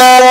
Bye.